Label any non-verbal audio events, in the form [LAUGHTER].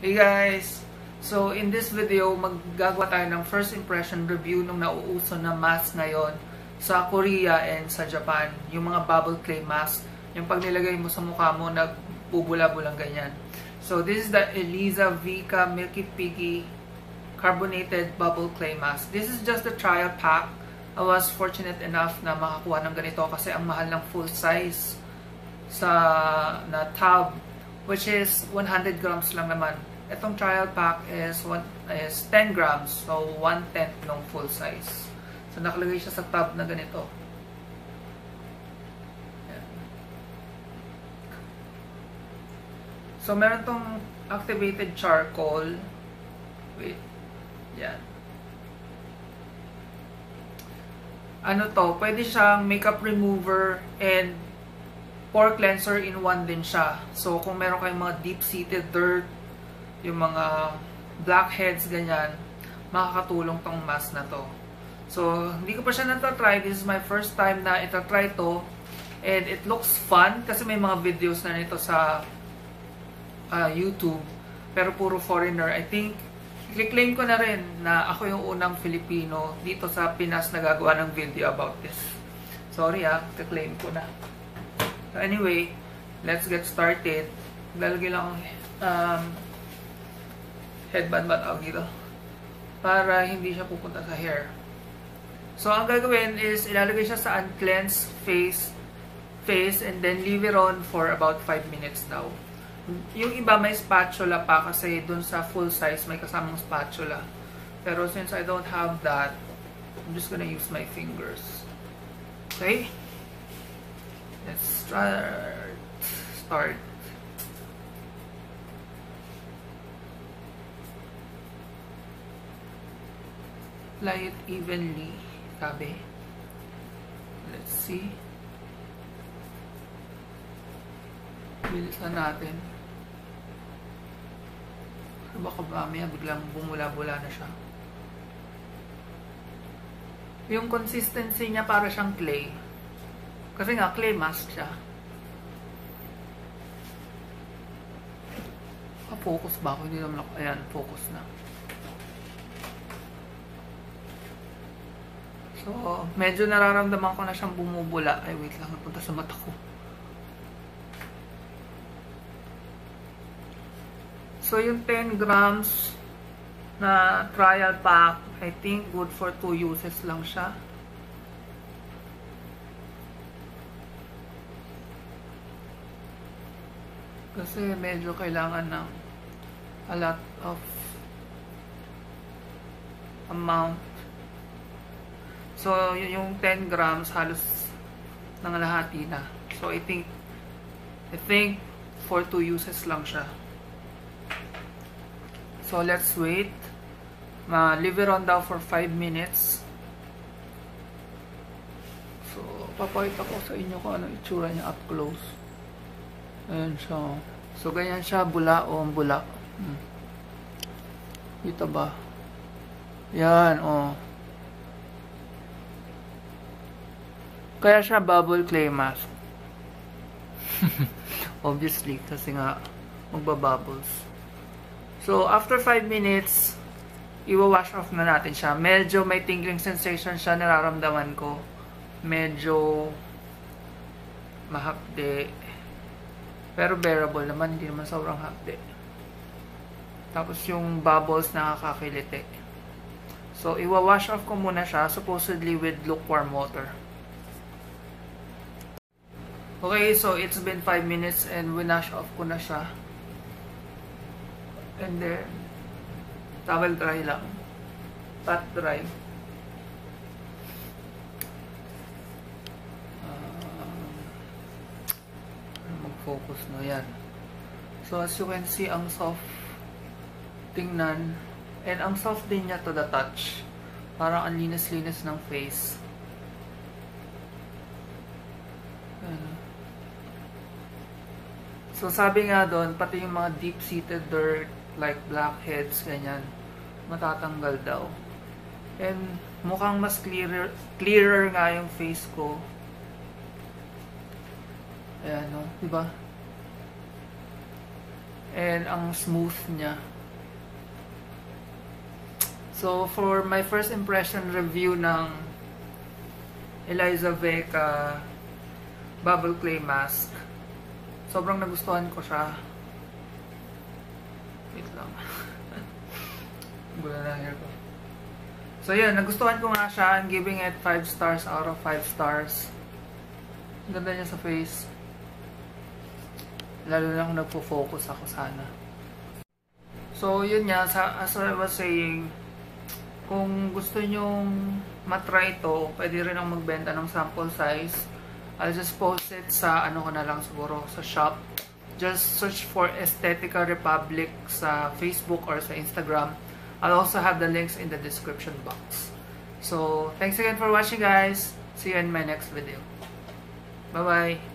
Hey guys! So in this video, maggagawa tayo ng first impression review ng nauuso na mask ngayon sa Korea and sa Japan. Yung mga bubble clay mask. Yung pag nilagay mo sa mukha mo, nagbubula-bulang ganyan. So this is the Eliza Vika Milky Piggy Carbonated Bubble Clay Mask. This is just a trial pack. I was fortunate enough na makakuha ng ganito kasi ang mahal ng full size sa na tub which is 100 grams lang naman. Itong trial pack is, one, is 10 grams, so 1 tenth ng full size. So nakalagay siya sa tub na ganito. Yan. So meron tong activated charcoal. Wait. Yan. Ano to? Pwede siyang makeup remover and pore cleanser in one din siya. So kung meron kayong mga deep-seated dirt, yung mga blackheads, ganyan, makakatulong tong mask na to. So, hindi ko pa siya natatry. This is my first time na itatry to. And it looks fun kasi may mga videos na nito sa uh, YouTube. Pero puro foreigner. I think, i-claim ko na rin na ako yung unang Filipino dito sa Pinas na gagawa ng video about this. Sorry ah, i-claim ko na. So anyway, let's get started. Lalagay lang um, headband ba tawag dito? Para hindi siya pupunta sa hair. So, ang gagawin is, ilalagay siya sa uncleansed face, face and then leave it on for about 5 minutes daw. Yung iba may spatula pa kasi dun sa full size may kasamang spatula. Pero since I don't have that, I'm just gonna use my fingers. Okay? Let's start. Start. Apply it evenly, sabi. Let's see. Bilisan natin. Baka mamaya biglang bumula-bula na siya. Yung consistency niya para siyang clay. Kasi nga, clay mask siya. Ah, focus ba ako? Hindi naman ako. Ayan, focus na. So, medyo nararamdaman ko na siyang bumubula. Ay, wait lang. Napunta sa mata ko. So, yung 10 grams na trial pack, I think good for 2 uses lang siya. Kasi medyo kailangan ng a lot of amount So, yung 10 grams, halos nangalahati na. So, I think, I think, for two uses lang siya. So, let's wait. Ma leave it on daw for 5 minutes. So, papakita ko sa inyo kung ano itsura niya up close. Ayan siya. So, ganyan siya, bula o bula. Hmm. Dito ba? Yan, oh. Kaya siya bubble clay mask. [LAUGHS] Obviously, kasi nga magbabubbles. So, after 5 minutes, iwa-wash off na natin siya. Medyo may tingling sensation siya nararamdaman ko. Medyo mahapde. Pero bearable naman, hindi naman sobrang hapde. Tapos yung bubbles nakakakiliti. So, iwa-wash off ko muna siya, supposedly with lukewarm water. Okay, so it's been 5 minutes and winash off ko na siya. And then, towel dry lang. Pat dry. Uh, Mag-focus na yan. So, as you can see, ang soft tingnan. And ang soft din niya to the touch. Parang ang linis-linis ng face. So, sabi nga doon, pati yung mga deep-seated dirt, like blackheads, ganyan, matatanggal daw. And, mukhang mas clearer, clearer nga yung face ko. Ayan, no? Diba? And ang smooth niya. So, for my first impression review ng Eliza Vega Bubble Clay Mask, sobrang nagustuhan ko siya. Wait lang. [LAUGHS] Gula na hair ko. So, yun. Nagustuhan ko nga siya. I'm giving it 5 stars out of 5 stars. Ang ganda niya sa face. Lalo na kung nagpo-focus ako sana. So, yun nga. As I was saying, kung gusto nyong matry ito, pwede rin ang magbenta ng sample size. I'll just post it sa ano ko na lang siguro, sa shop. Just search for Estetica Republic sa Facebook or sa Instagram. I'll also have the links in the description box. So, thanks again for watching guys. See you in my next video. Bye-bye.